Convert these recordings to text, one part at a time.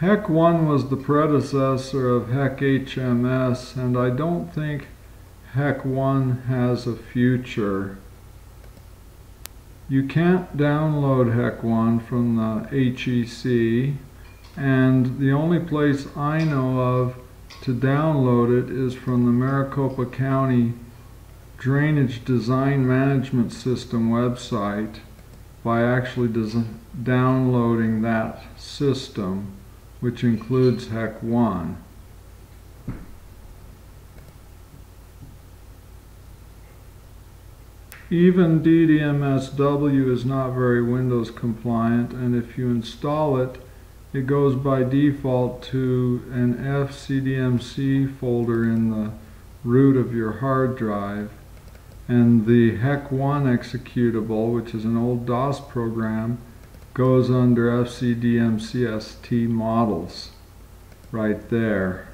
HEC 1 was the predecessor of HEC HMS, and I don't think HEC 1 has a future. You can't download HEC 1 from the HEC, and the only place I know of to download it is from the Maricopa County Drainage Design Management System website by actually downloading that system, which includes HEC 1. Even DDMSW is not very Windows compliant, and if you install it, it goes by default to an FCDMC folder in the root of your hard drive. And the HEC1 executable, which is an old DOS program, goes under FCDMCST models right there.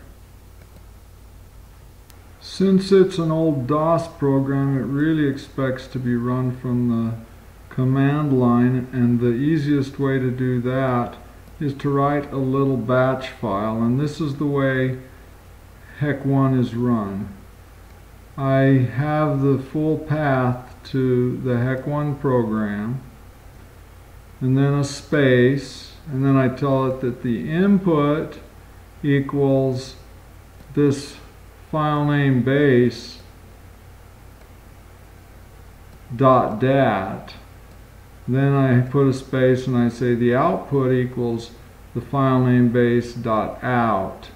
Since it's an old DOS program, it really expects to be run from the command line, and the easiest way to do that is to write a little batch file, and this is the way HEC1 is run. I have the full path to the HEC1 program, and then a space, and then I tell it that the input equals this file name base dot dat. Then I put a space and I say the output equals the file name base dot out.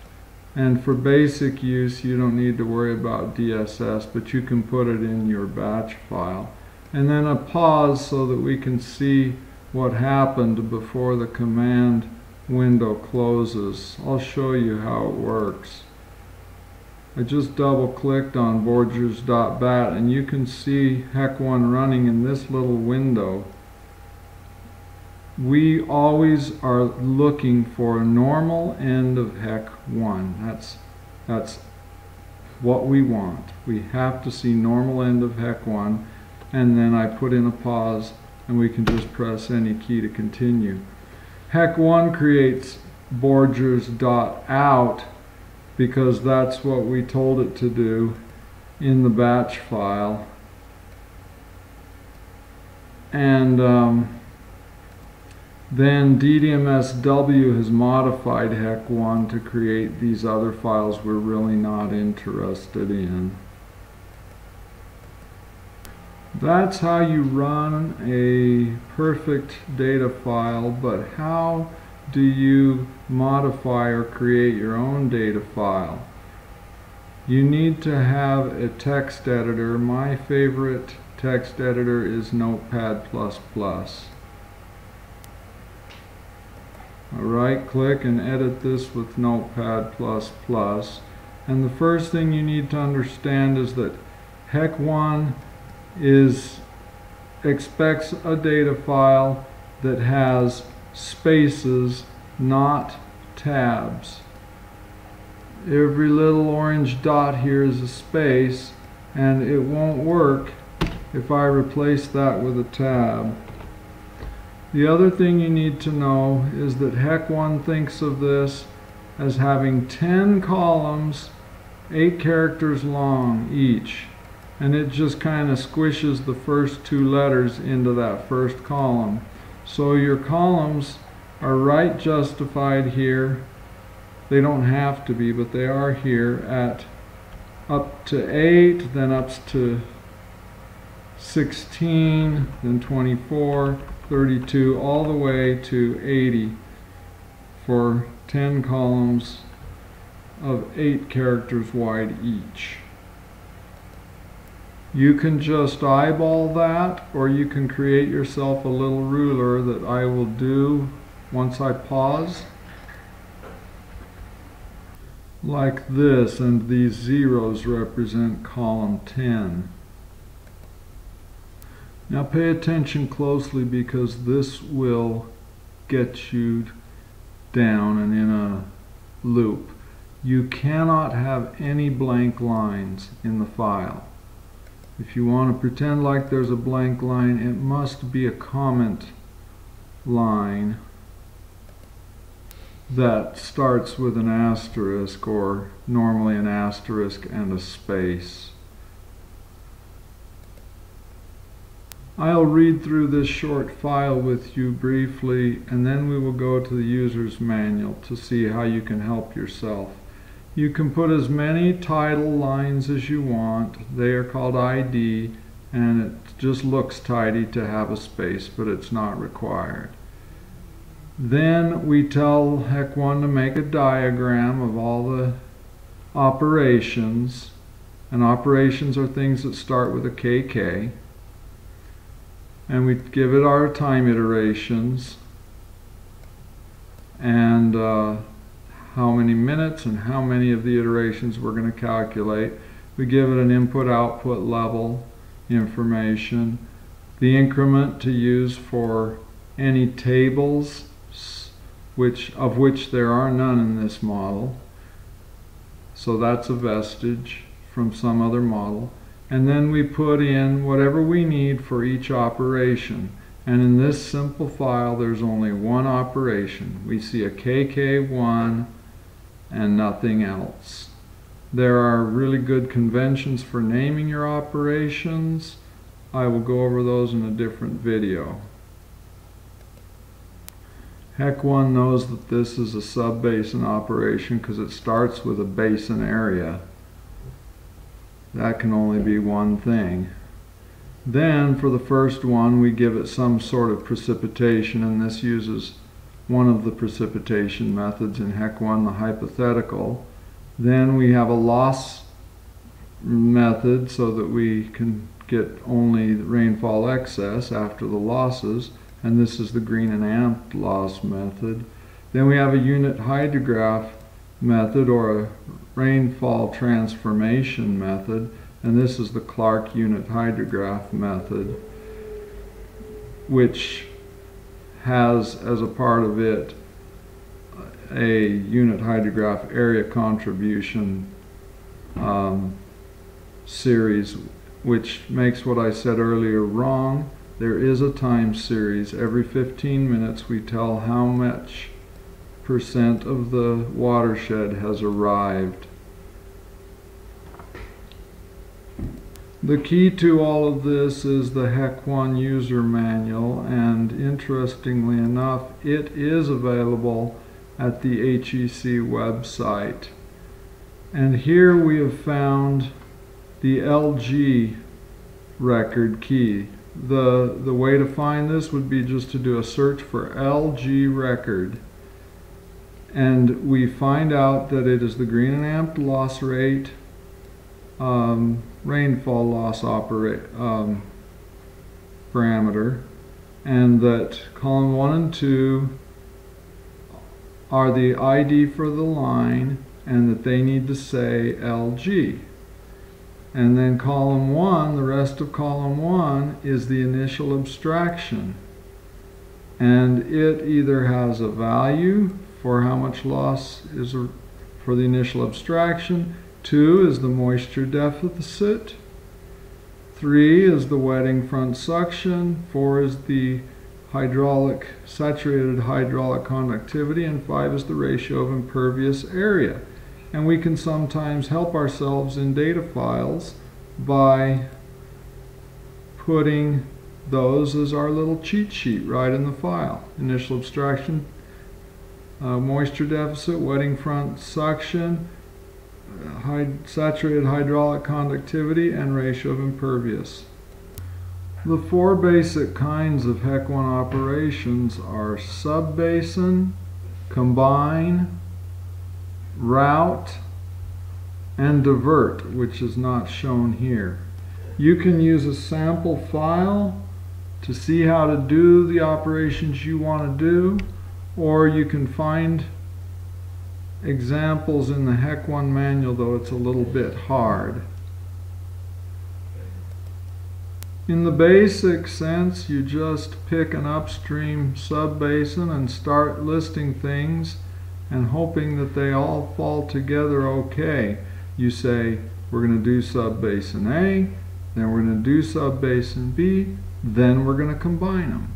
And for basic use, you don't need to worry about DSS, but you can put it in your batch file. And then a pause so that we can see what happened before the command window closes. I'll show you how it works. I just double clicked on Borgers.bat and you can see HEC1 running in this little window. We always are looking for a normal end of HEC1. That's, that's what we want. We have to see normal end of HEC1 and then I put in a pause and we can just press any key to continue. HEC 1 creates Borgers.out because that's what we told it to do in the batch file. And um, then DDMSW has modified HEC1 to create these other files we're really not interested in. That's how you run a perfect data file, but how do you modify or create your own data file? You need to have a text editor. My favorite text editor is Notepad++. I right click and edit this with Notepad++. And the first thing you need to understand is that HEC1 is expects a data file that has spaces, not tabs. Every little orange dot here is a space, and it won't work if I replace that with a tab. The other thing you need to know is that HEC1 thinks of this as having 10 columns, 8 characters long each. And it just kind of squishes the first two letters into that first column. So your columns are right justified here. They don't have to be, but they are here at up to 8, then up to 16, then 24, 32, all the way to 80 for 10 columns of 8 characters wide each. You can just eyeball that or you can create yourself a little ruler that I will do once I pause like this and these zeros represent column 10. Now pay attention closely because this will get you down and in a loop. You cannot have any blank lines in the file. If you want to pretend like there's a blank line, it must be a comment line that starts with an asterisk or normally an asterisk and a space. I'll read through this short file with you briefly and then we will go to the user's manual to see how you can help yourself. You can put as many title lines as you want. They are called ID and it just looks tidy to have a space but it's not required. Then we tell HEC1 to make a diagram of all the operations and operations are things that start with a KK and we give it our time iterations and uh, how many minutes and how many of the iterations we're going to calculate. We give it an input output level information, the increment to use for any tables which of which there are none in this model. So that's a vestige from some other model and then we put in whatever we need for each operation. And in this simple file, there's only one operation. We see a KK1 and nothing else. There are really good conventions for naming your operations. I will go over those in a different video. HEC1 knows that this is a subbasin operation because it starts with a basin area that can only be one thing. Then for the first one we give it some sort of precipitation and this uses one of the precipitation methods in HEC1, the hypothetical. Then we have a loss method so that we can get only rainfall excess after the losses and this is the Green and Ampt loss method. Then we have a unit hydrograph method or a rainfall transformation method, and this is the Clark unit hydrograph method, which has as a part of it a unit hydrograph area contribution um, series, which makes what I said earlier wrong. There is a time series. Every 15 minutes we tell how much percent of the watershed has arrived. The key to all of this is the HEC1 user manual and interestingly enough it is available at the HEC website. And here we have found the LG record key. The, the way to find this would be just to do a search for LG record and we find out that it is the Green and Ampt loss rate um, rainfall loss operate um, parameter and that column 1 and 2 are the ID for the line and that they need to say LG and then column 1 the rest of column 1 is the initial abstraction and it either has a value for how much loss is for the initial abstraction. Two is the moisture deficit. Three is the wetting front suction. Four is the hydraulic, saturated hydraulic conductivity. And five is the ratio of impervious area. And we can sometimes help ourselves in data files by putting those as our little cheat sheet right in the file. Initial abstraction, uh, moisture deficit, wetting front suction, uh, saturated hydraulic conductivity, and ratio of impervious. The four basic kinds of HEC1 operations are subbasin, combine, route, and divert, which is not shown here. You can use a sample file to see how to do the operations you want to do or you can find examples in the HEC1 manual, though it's a little bit hard. In the basic sense, you just pick an upstream subbasin and start listing things and hoping that they all fall together okay. You say, we're going to do subbasin A, then we're going to do subbasin B, then we're going to combine them.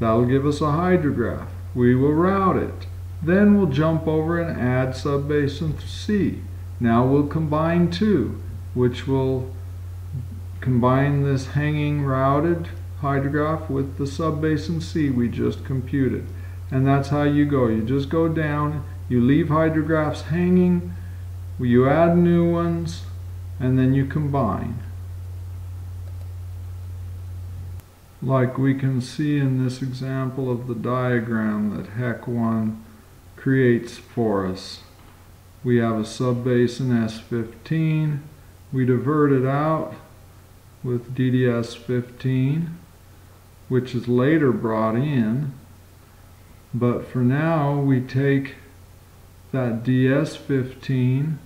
That'll give us a hydrograph we will route it. Then we'll jump over and add subbasin C. Now we'll combine two, which will combine this hanging routed hydrograph with the subbasin C we just computed. And that's how you go. You just go down, you leave hydrographs hanging, you add new ones, and then you combine. Like we can see in this example of the diagram that HEC1 creates for us. We have a subbasin S15, we divert it out with DDS 15 which is later brought in. But for now, we take that DS15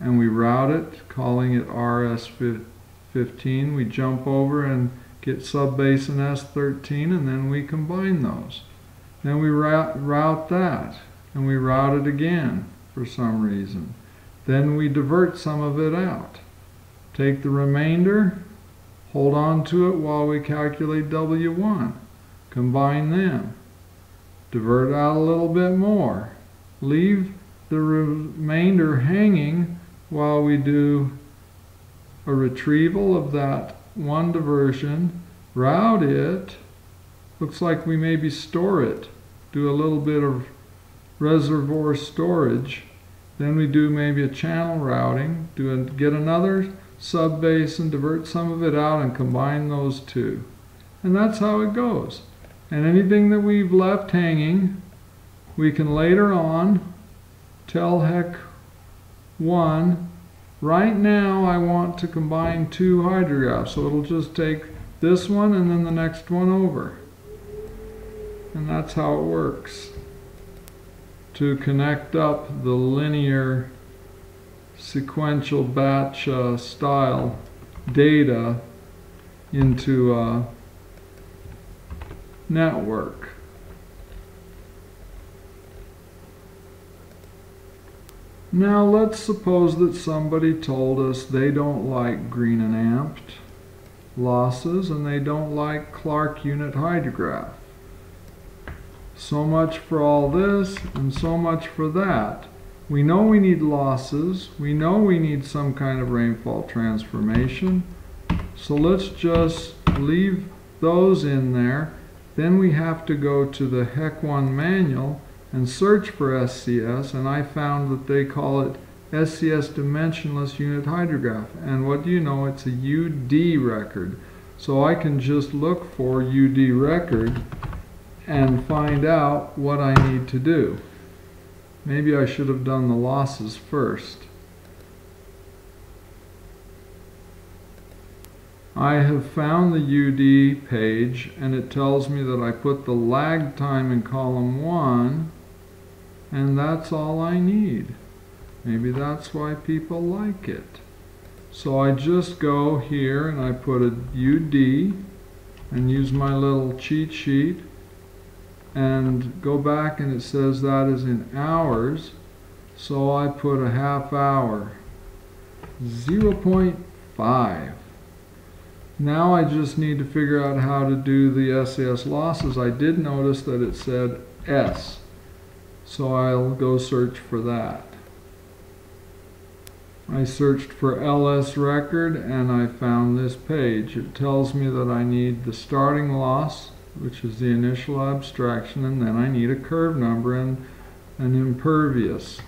and we route it, calling it RS15. We jump over and get subbasin S13 and then we combine those. Then we route, route that and we route it again for some reason. Then we divert some of it out. Take the remainder Hold on to it while we calculate W1. Combine them. Divert out a little bit more. Leave the remainder hanging while we do a retrieval of that one diversion, route it, looks like we maybe store it, do a little bit of reservoir storage, then we do maybe a channel routing, do a, get another subbasin, divert some of it out and combine those two. And that's how it goes. And anything that we've left hanging, we can later on tell HEC 1, right now I want to combine two hydrographs. So it'll just take this one and then the next one over. And that's how it works. To connect up the linear sequential batch uh, style data into a network. Now let's suppose that somebody told us they don't like Green and Ampt losses and they don't like Clark unit hydrograph. So much for all this and so much for that. We know we need losses. We know we need some kind of rainfall transformation. So let's just leave those in there. Then we have to go to the HEC 1 manual and search for SCS, and I found that they call it SCS Dimensionless Unit Hydrograph. And what do you know? It's a UD record. So I can just look for UD record and find out what I need to do. Maybe I should have done the losses first. I have found the UD page and it tells me that I put the lag time in column 1 and that's all I need. Maybe that's why people like it. So I just go here and I put a UD and use my little cheat sheet and go back and it says that is in hours so I put a half hour. 0.5 now I just need to figure out how to do the SCS losses. I did notice that it said S so I'll go search for that. I searched for LS record and I found this page. It tells me that I need the starting loss which is the initial abstraction, and then I need a curve number and an impervious.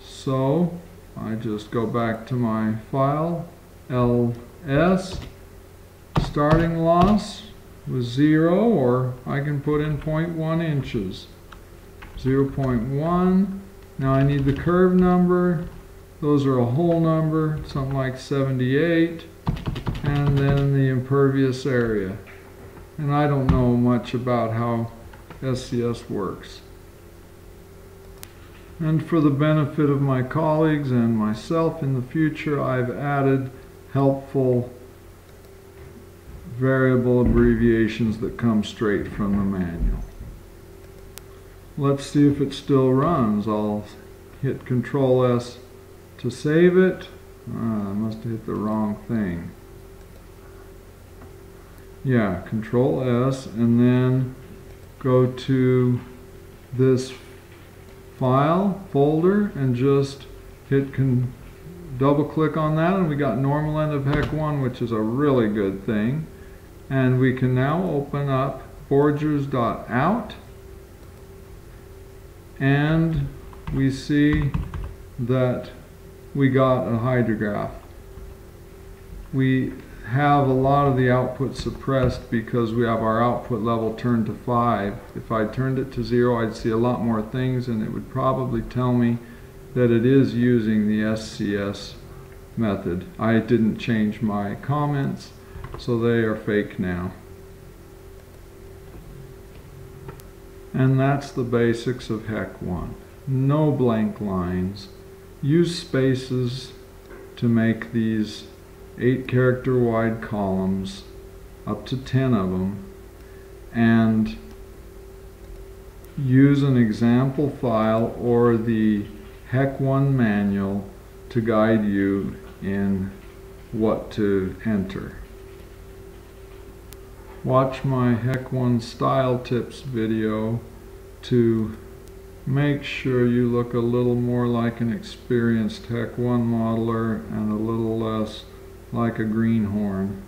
So I just go back to my file, ls, starting loss was 0, or I can put in 0.1 inches. 0.1, now I need the curve number, those are a whole number, something like 78, and then the impervious area and I don't know much about how SCS works. And for the benefit of my colleagues and myself in the future, I've added helpful variable abbreviations that come straight from the manual. Let's see if it still runs. I'll hit Control S to save it. Ah, I must have hit the wrong thing yeah, control S and then go to this File, Folder, and just hit con double click on that and we got normal end of HEC1 which is a really good thing. And we can now open up Borgers.out and we see that we got a hydrograph. We have a lot of the output suppressed because we have our output level turned to 5. If I turned it to 0 I'd see a lot more things and it would probably tell me that it is using the SCS method. I didn't change my comments so they are fake now. And that's the basics of HEC 1. No blank lines. Use spaces to make these 8 character wide columns, up to 10 of them, and use an example file or the HEC 1 manual to guide you in what to enter. Watch my HEC 1 style tips video to make sure you look a little more like an experienced HEC 1 modeler and a little less like a greenhorn.